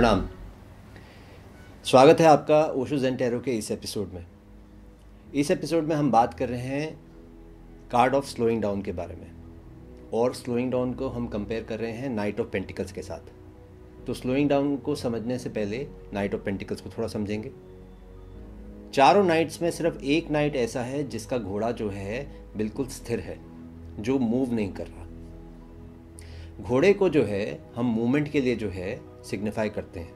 प्रणाम। स्वागत है आपका ओशो जैन टैरो के इस एपिसोड में। इस एपिसोड में हम बात कर रहे हैं कार्ड ऑफ़ स्लोइंग डाउन के बारे में। और स्लोइंग डाउन को हम कंपेयर कर रहे हैं नाइट ऑफ़ पेंटिकल्स के साथ। तो स्लोइंग डाउन को समझने से पहले नाइट ऑफ़ पेंटिकल्स को थोड़ा समझेंगे। चारों नाइट्स में सिर्फ़ एक नाइट ऐसा है जिसका घोड़ा जो है बिल्कुल स्थिर है, जो मूव नहीं कर रहा। घोड़े को जो है, हम मूवमेंट के लिए जो है सिग्निफाई करते हैं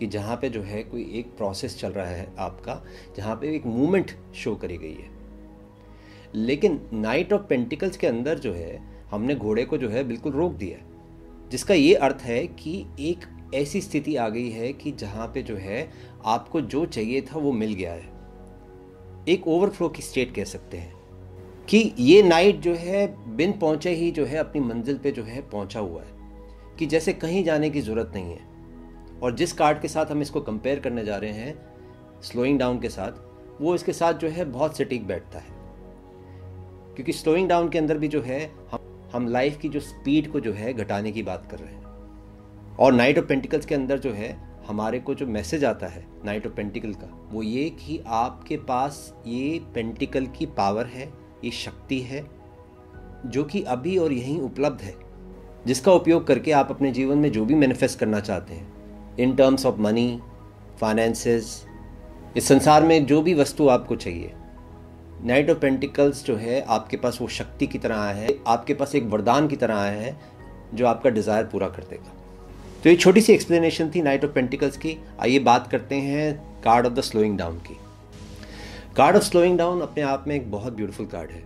कि जहाँ पे जो है कोई एक प्रोसेस चल रहा है आपका, जहाँ पे एक मूवमेंट शो करी गई है। लेकिन नाइट ऑफ़ पेंटिकल्स के अंदर जो है, हमने घोड़े को जो है बिल्कुल रोक दिया जिसका ये अर्थ है कि एक ऐसी स्थिति आ गई है कि जहाँ पे जो है आपको जो चाहिए था वो मिल गया है। एक ओवरफ्लो की स्टेट कह सकते हैं कि ये नाइट जो है बिन पहुँचे ही जो है अपनी मंजिल पे जो है पहुँचा हुआ है। कि जैसे कहीं जाने की ज़रूरत नहीं है। और जिस कार्ड के साथ हम इसको कंपेयर करने जा रहे हैं स्लोइंग डाउन के साथ, वो इसके साथ जो है बहुत सटीक बैठता है। क्योंकि स्लोइंग डाउन के अंदर भी जो है, हम हम लाइफ की जो स्पीड को जो है घटाने की बात कर रहे हैं। और नाइट ऑफ़ पेंटिकल्स के अंदर जो है, हमारे को जो मैसेज आता है नाइट ऑफ़ पेंटिकल का, वो ये कि आपके पास ये पेंटिकल की पावर है, ये शक्ति है, जो कि अभी और यहीं उपलब्ध है। जिसका उपयोग करके आप अपने जीवन में जो भी मैनिफेस्ट करना चाहते हैं in terms of money finances इस संसार में जो भी वस्तु आपको चाहिए। नाइट ऑफ़ पेंटिकल्स जो है, आपके पास वो शक्ति की तरह आया है, आपके पास एक वरदान की तरह आया है, जो आपका डिज़ायर पूरा कर देगा। तो ये छोटी सी एक्सप्लेनेशन थी नाइट ऑफ़ पेंटिकल्स की। आइए बात करते हैं card of the slowing down की। कार्ड ऑफ़ स्लोइंग डाउन अपने आप में एक बहुत ब्यूटीफुल कार्ड है।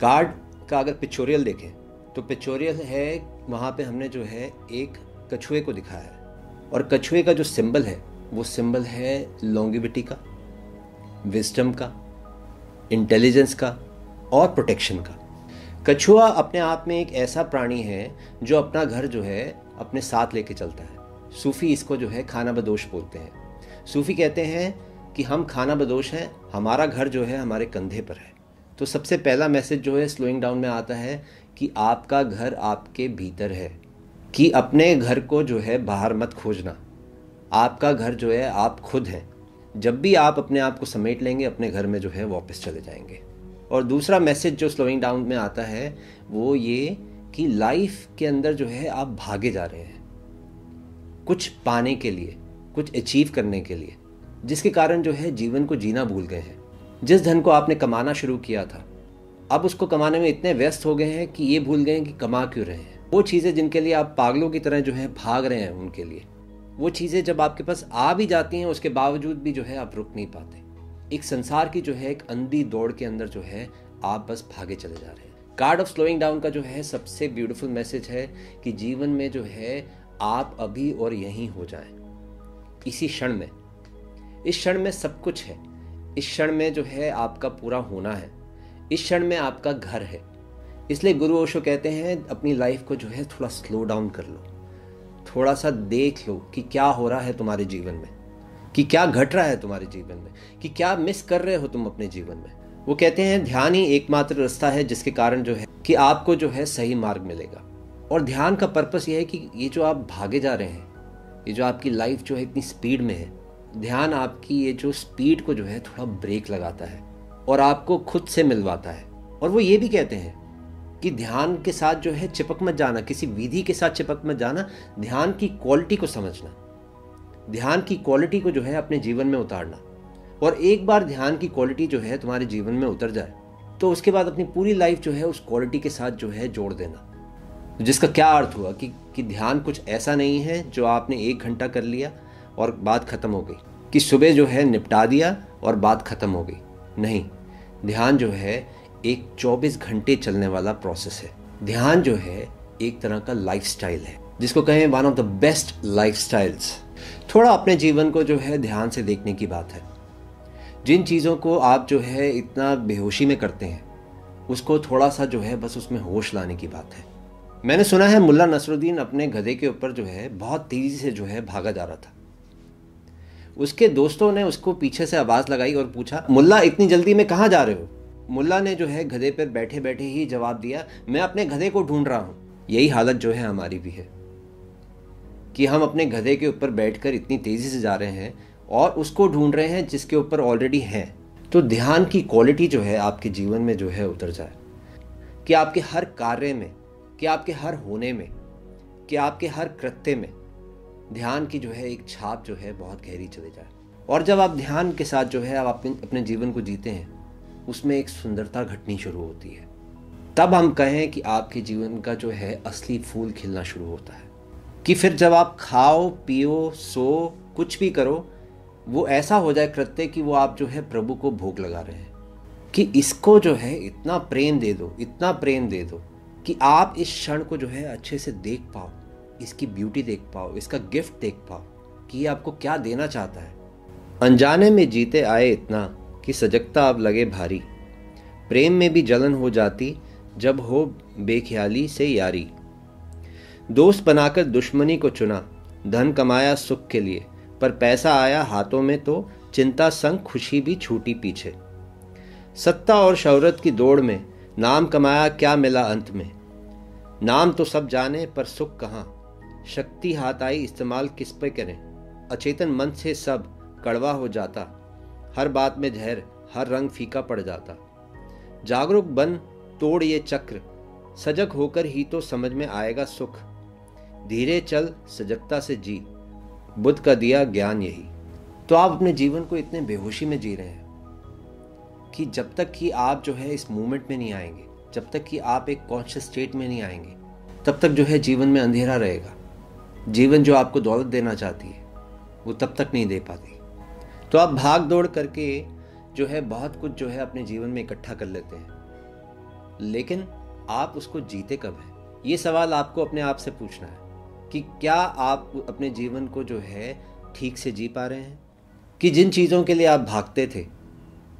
कार्ड का अगर पिक्चोरियल देखें तो पिक्चोरियल है वहाँ पे हमने जो है एक कछुए को दिखाया है। और कछुए का जो सिंबल है, वो सिंबल है लॉन्गिविटी का विजडम का इंटेलिजेंस का और प्रोटेक्शन का। कछुआ अपने आप में एक ऐसा प्राणी है जो अपना घर जो है अपने साथ लेके चलता है। सूफी इसको जो है खाना बदोश बोलते हैं। सूफी कहते हैं कि हम खाना बदोश हैं, हमारा घर जो है हमारे कंधे पर है। तो सबसे पहला मैसेज जो है स्लोइंग डाउन में आता है कि आपका घर आपके भीतर है। कि अपने घर को जो है, बाहर मत खोजना। आपका घर जो है, आप खुद हैं। जब भी आप अपने आप को समेट लेंगे, अपने घर में जो है, वापस चले जाएँगे। और दूसरा मैसेज जो स्लोइंग डाउन में आता है, वो ये कि लाइफ के अंदर जो है, आप भागे जा रहे हैं। कुछ पाने के लिए, कुछ अचीव करने के लिए, जिसके कारण जो है, जीवन को जीना भूल गए हैं। जिस धन को आपने कमाना शुरू किया था, अब उसको कमाने में इतने व्यस्त हो गए हैं कि ये भूल गए हैं कि कमा क्यों रहे हैं। वो चीज़ें जिनके लिए आप पागलों की तरह जो है, भाग रहे हैं उनके लिए। वो चीज़ें जब आपके पास आ भी जाती हैं, उसके बावजूद भी जो है आप रुक नहीं पाते। एक संसार की जो है, एक अंधी दौड़ के अंदर जो है, आप बस भागे चले जा रहे हैं। कार्ड ऑफ़ स्लोइंग डाउन का जो है, सबसे ब्यूटीफुल मैसेज है कि जीवन में जो है, आप अभी और यहीं हो जाएँ। इसी क्षण में। इस क्षण में सब कुछ है। इस क्षण में जो है आपका पूरा होना है। इस क्षण में आपका घर है। इसलिए गुरु ओशो कहते हैं, अपनी लाइफ को जो है थोड़ा स्लो डाउन कर लो। थोड़ा सा देख लो कि क्या हो रहा है तुम्हारे जीवन में। कि क्या घट रहा है तुम्हारे जीवन में। कि क्या मिस कर रहे हो तुम अपने जीवन में। वो कहते हैं, ध्यान ही एकमात्र रास्ता है जिसके कारण जो है कि आपको जो है सही मार्ग मिलेगा। और ध्यान का पर्पस ये है कि ये जो आप भागे जा रहे हैं, ये जो आपकी लाइफ जो है इतनी स्पीड में है ध्यान आपकी ये जो स्पीड को जो है थोड़ा ब्रेक लगाता है और आपको खुद से मिलवाता है। और वो ये भी कहते हैं कि ध्यान के साथ जो है चिपक मत जाना, किसी विधि के साथ चिपक मत जाना, ध्यान की क्वालिटी को समझना। ध्यान की क्वालिटी को जो है अपने जीवन में उतारना। और एक बार ध्यान की क्वालिटी जो है तुम्हारे जीवन में उतर जाए तो उसके बाद अपनी पूरी लाइफ जो है उस क्वालिटी के साथ जो है जोड़ देना। जिसका क्या अर्थ हुआ कि कि ध्यान कुछ ऐसा नहीं है जो आपने एक घंटा कर लिया और बात ख़त्म हो गई। कि सुबह जो है निपटा दिया और बात ख़त्म हो गई। नहीं, ध्यान जो है एक 24 घंटे चलने वाला प्रोसेस है। ध्यान जो है एक तरह का लाइफस्टाइल है, जिसको कहें one of the best lifestyles थोड़ा अपने जीवन को जो है ध्यान से देखने की बात है। जिन चीज़ों को आप जो है इतना बेहोशी में करते हैं, उसको थोड़ा सा जो है बस उसमें होश लाने की बात है। मैंने सुना है मुल्ला नसरुद्दीन अपने गधे के ऊपर जो है बहुत तेज़ी से जो है भागा जा रहा था। उसके दोस्तों ने उसको पीछे से आवाज़ लगाई और पूछा, मुल्ला, इतनी जल्दी में कहाँ जा रहे हो? मुल्ला ने जो है गधे पर बैठे बैठे ही जवाब दिया, मैं अपने गधे को ढूंढ रहा हूँ। यही हालत जो है हमारी भी है कि हम अपने गधे के ऊपर बैठकर इतनी तेज़ी से जा रहे हैं और उसको ढूंढ रहे हैं जिसके ऊपर ऑलरेडी है। तो ध्यान की क्वालिटी जो है आपके जीवन में जो है उतर जाए। कि आपके हर कार्य में, कि आपके हर होने में, कि आपके हर कृत्य में ध्यान की जो है, एक छाप जो है, बहुत गहरी चले जाए। और जब आप ध्यान के साथ जो है, आप अपने अपने जीवन को जीते हैं, उसमें एक सुंदरता घटनी शुरू होती है। तब हम कहें कि आपके जीवन का जो है, असली फूल खिलना शुरू होता है। कि फिर जब आप खाओ, पियो, सो, कुछ भी करो, वो ऐसा हो जाए कृत्य कि वो आप जो है, प्रभु को भोग लगा रहे हैं। कि इसको जो है, इतना प्रेम दे दो, इतना प्रेम दे दो, कि आप इस क्षण को जो है, अच्छे से देख पाओ। इसकी ब्यूटी देख पाओ, इसका गिफ्ट देख पाओ कि ये आपको क्या देना चाहता है। अनजाने में जीते आए इतना कि सजगता अब लगे भारी। प्रेम में भी जलन हो जाती, जब हो बेख्याली से यारी। दोस्त बनाकर दुश्मनी को चुना, धन कमाया सुख के लिए, पर पैसा आया हाथों में तो चिंता संग खुशी भी छूटी पीछे। सत्ता और शौहरत की दौड़ में, नाम कमाया क्या मिला अंत में? नाम तो सब जाने, पर सुख कहाँ? शक्ति हाथ आई इस्तेमाल किस पे करें? अचेतन मन से सब कड़वा हो जाता। हर बात में जहर, हर रंग फीका पड़ जाता। जागरूक बन, तोड़ ये चक्र। सजग होकर ही तो समझ में आएगा सुख। धीरे चल, सजगता से जी। बुद्ध का दिया ज्ञान यही। तो आप अपने जीवन को इतने बेहोशी में जी रहे हैं कि जब तक कि आप जो है इस मूवमेंट में नहीं आएँगे, जब तक कि आप एक कॉन्शियस स्टेट में नहीं आएँगे, तब तक जो है जीवन में अंधेरा रहेगा। जीवन जो आपको दौलत देना चाहती है, वो तब तक नहीं दे पाती। तो आप भाग दौड़ करके जो है बहुत कुछ जो है अपने जीवन में इकट्ठा कर लेते हैं। लेकिन आप उसको जीते कब हैं? ये सवाल आपको अपने आप से पूछना है कि क्या आप अपने जीवन को जो है ठीक से जी पा रहे हैं? कि जिन चीज़ों के लिए आप भागते थे,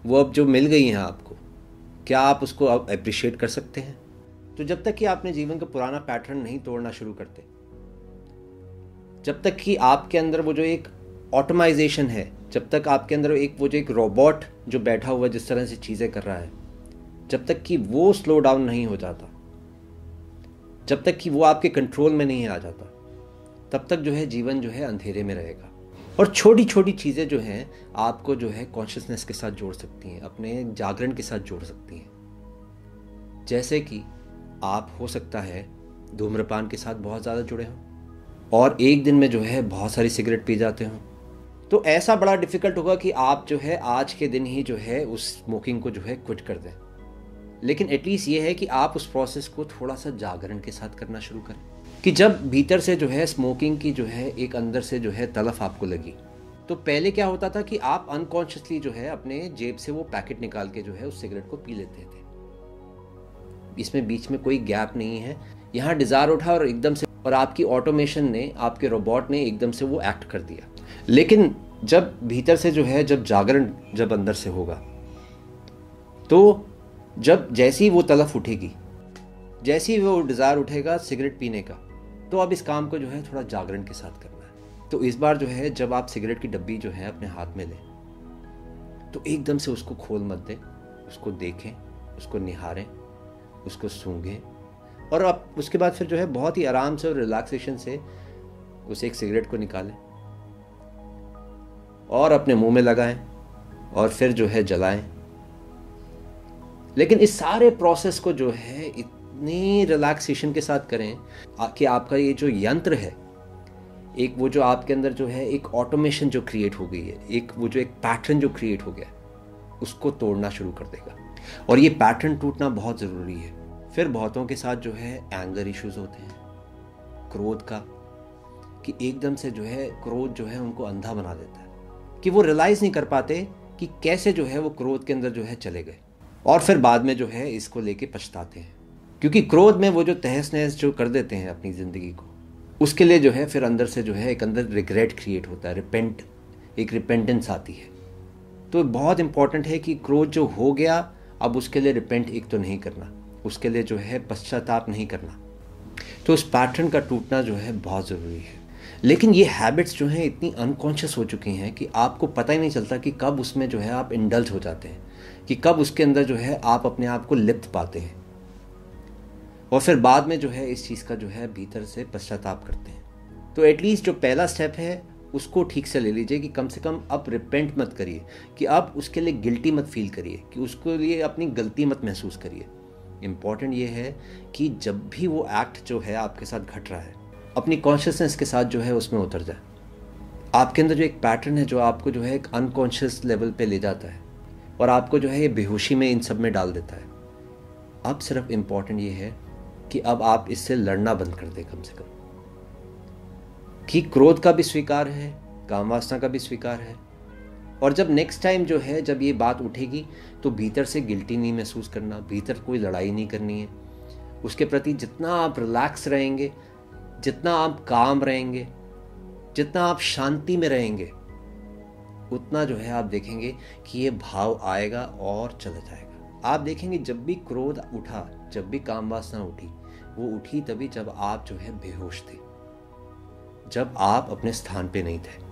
वो अब जो मिल गई हैं आपको, क्या आप उसको अब अप्रिशिएट कर सकते हैं? तो जब तक कि आपने जीवन का पुराना पैटर्न नहीं तोड़ना शुरू करते जब तक कि आपके अंदर वो जो एक ऑटोमाइजेशन है, जब तक आपके अंदर एक, वो जो एक रोबोट जो बैठा हुआ जिस तरह से चीज़ें कर रहा है, जब तक कि वो स्लो डाउन नहीं हो जाता, जब तक कि वो आपके कंट्रोल में नहीं आ जाता, तब तक जो है जीवन जो है अंधेरे में रहेगा। और छोटी छोटी चीज़ें जो हैं, आपको जो है कॉन्शियसनेस के साथ जोड़ सकती हैं, अपने जागरण के साथ जोड़ सकती हैं। जैसे कि आप, हो सकता है, धूम्रपान के साथ बहुत ज़्यादा जुड़े हों। और एक दिन में जो है बहुत सारी सिगरेट पी जाते हों। तो ऐसा बड़ा डिफ़िकल्ट होगा कि आप जो है आज के दिन ही जो है उस स्मोकिंग को जो है क्विट कर दें। लेकिन एटलीस्ट ये है कि आप उस प्रोसेस को थोड़ा सा जागरण के साथ करना शुरू करें। कि जब भीतर से जो है स्मोकिंग की जो है एक अंदर से जो है तलफ आपको लगी तो पहले क्या होता था कि आप अनकॉन्शियसली जो है अपने जेब से वो पैकेट निकाल के जो है उस सिगरेट को पी लेते थे। इसमें बीच में कोई गैप नहीं है। यहाँ डिज़ायर उठा और एकदम से और आपकी ऑटोमेशन ने, आपके रोबोट ने एकदम से वो एक्ट कर दिया। लेकिन जब भीतर से जो है, जब जागरण जब अंदर से होगा तो जब जैसी वो तलफ उठेगी, जैसी वो डिज़ायर उठेगा सिगरेट पीने का तो अब इस काम को जो है थोड़ा जागरण के साथ करना है। तो इस बार जो है, जब आप सिगरेट की डब्बी जो है अपने हाथ में लें तो एकदम से उसको खोल मत दें, उसको देखें, उसको निहारें, उसको सूंघें और आप उसके बाद फिर जो है बहुत ही आराम से और रिलैक्सेशन से उस एक सिगरेट को निकालें। और अपने मुँह में लगाएँ और फिर जो है जलाएँ। लेकिन इस सारे प्रोसेस को जो है इतनी रिलैक्सेशन के साथ करें कि आपका ये जो यंत्र है, एक वो जो आपके अंदर जो है एक ऑटोमेशन जो क्रिएट हो गई है, एक वो जो एक पैटर्न जो क्रिएट हो गया, उसको तोड़ना शुरू कर देगा। और ये पैटर्न टूटना बहुत ज़रूरी है। फिर बहुतों के साथ जो है एंगर इश्यूज़ होते हैं, क्रोध का, कि एकदम से जो है क्रोध जो है उनको अंधा बना देता है, कि वो रियलाइज़ नहीं कर पाते कि कैसे जो है वो क्रोध के अंदर जो है चले गए और फिर बाद में जो है इसको लेके पछताते हैं। क्योंकि क्रोध में वो जो तहस नहस जो कर देते हैं अपनी ज़िंदगी को, उसके लिए जो है फिर अंदर से जो है एक अंदर रिग्रेट क्रिएट होता है रिपेंट एक रिपेंटेंस आती है। तो बहुत इंपॉर्टेंट है कि क्रोध जो हो गया, अब उसके लिए रिपेंट एक तो नहीं करना। उसके लिए जो है पश्चाताप नहीं करना। तो उस पैटर्न का टूटना जो है बहुत ज़रूरी है। लेकिन ये हैबिट्स जो हैं इतनी अनकॉन्शियस हो चुकी हैं कि आपको पता ही नहीं चलता कि कब उसमें जो है आप इंडल्ज हो जाते हैं, कि कब उसके अंदर जो है आप अपने आप को लिप्त पाते हैं। और फिर बाद में जो है इस चीज़ का जो है भीतर से पश्चाताप करते हैं। तो एटलीस्ट जो पहला स्टेप है, उसको ठीक से ले लीजिए कि कम से कम आप रिपेंट मत करिए, कि आप उसके लिए गिल्टी मत फील करिए, कि उसके लिए अपनी गलती मत महसूस करिए। इंपॉर्टेंट ये है कि जब भी वो एक्ट जो है आपके साथ घट रहा है, अपनी कॉन्शियसनेस के साथ जो है उसमें उतर जाए। आपके अंदर जो एक पैटर्न है, जो आपको जो है एक अनकॉन्शियस लेवल पे ले जाता है और आपको जो है ये बेहोशी में इन सब में डाल देता है। अब सिर्फ़ इंपॉर्टेंट ये है कि अब आप इससे लड़ना बंद कर दें कम से कम। कि क्रोध का भी स्वीकार है काम वासना का भी स्वीकार है और जब नेक्स्ट टाइम जो है, जब ये बात उठेगी तो भीतर से गिल्टी नहीं महसूस करना, भीतर कोई लड़ाई नहीं करनी है। उसके प्रति जितना आप रिलैक्स रहेंगे, जितना आप काम रहेंगे, जितना आप शांति में रहेंगे, उतना जो है आप देखेंगे कि ये भाव आएगा और चला जाएगा। आप देखेंगे जब भी क्रोध उठा, जब भी काम वासना उठी, वो उठी तभी जब आप जो है बेहोश थे, जब आप अपने स्थान पे नहीं थे।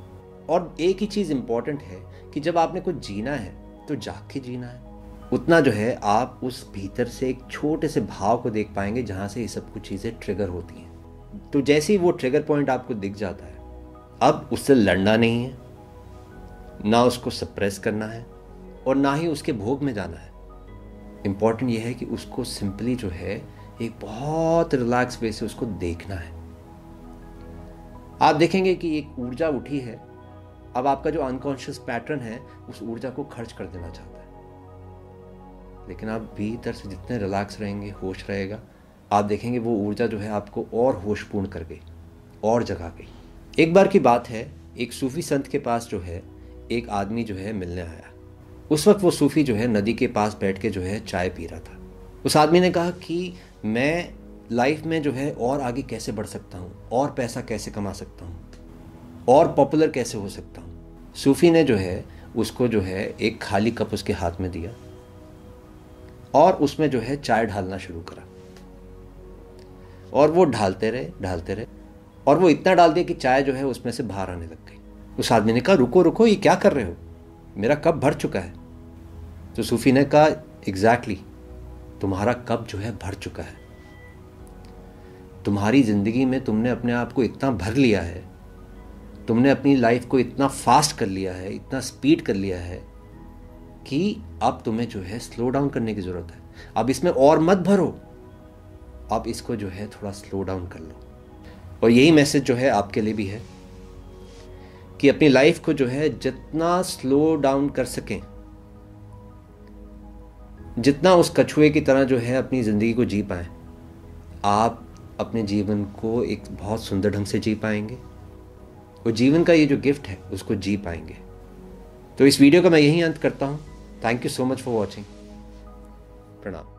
और एक ही चीज़ इंपॉर्टेंट है कि जब आपने कुछ जीना है तो जाग के जीना है। उतना जो है, आप उस भीतर से एक छोटे से भाव को देख पाएँगे जहाँ से ये सब कुछ चीज़ें ट्रिगर होती हैं। तो जैसे ही वो ट्रिगर पॉइंट आपको दिख जाता है, अब उससे लड़ना नहीं है, ना उसको सप्रेस करना है और ना ही उसके भोग में जाना है। इंपॉर्टेंट यह है कि उसको सिंपली जो है, एक बहुत रिलैक्स वे से उसको देखना है। आप देखेंगे कि एक ऊर्जा उठी है अब आपका जो अनकॉन्शियस पैटर्न है, उस ऊर्जा को खर्च कर देना चाहता है। लेकिन आप भीतर से जितने रिलैक्स रहेंगे, होश रहेगा, आप देखेंगे वो ऊर्जा जो है आपको और होशपूर्ण कर गई, और जगा गई। एक बार की बात है, एक सूफी संत के पास जो है, एक आदमी जो है मिलने आया। उस वक्त वो सूफी जो है नदी के पास बैठ के जो है चाय पी रहा था। उस आदमी ने कहा कि मैं लाइफ में जो है और आगे कैसे बढ़ सकता हूँ, और पैसा कैसे कमा सकता हूँ? और पॉपुलर कैसे हो सकता हूँ? सूफी ने जो है उसको जो है एक खाली कप उसके हाथ में दिया और उसमें जो है चाय ढालना शुरू करा। और वो ढालते रहे ढालते रहे और वो इतना डाल दिया कि चाय जो है उसमें से बाहर आने लग गई। उस आदमी ने कहा रुको रुको ये क्या कर रहे हो? मेरा कप भर चुका है। तो सूफी ने कहा एग्जैक्टली exactly, तुम्हारा कप जो है भर चुका है। तुम्हारी ज़िंदगी में तुमने अपने आप को इतना भर लिया है तुमने अपनी लाइफ को इतना फास्ट कर लिया है, इतना स्पीड कर लिया है कि अब तुम्हें जो है स्लो डाउन करने की ज़रूरत है। अब इसमें और मत भरो। अब इसको जो है थोड़ा स्लो डाउन कर लो। और यही मैसेज जो है आपके लिए भी है कि अपनी लाइफ को जो है जितना स्लो डाउन कर सकें, जितना उस कछुए की तरह जो है अपनी ज़िंदगी को जी पाए, आप अपने जीवन को एक बहुत सुंदर ढंग से जी पाएँगे। और जीवन का ये जो गिफ्ट है, उसको जी पाएँगे। तो इस वीडियो का मैं यही अंत करता हूँ। Thank you so much for watching प्रणाम।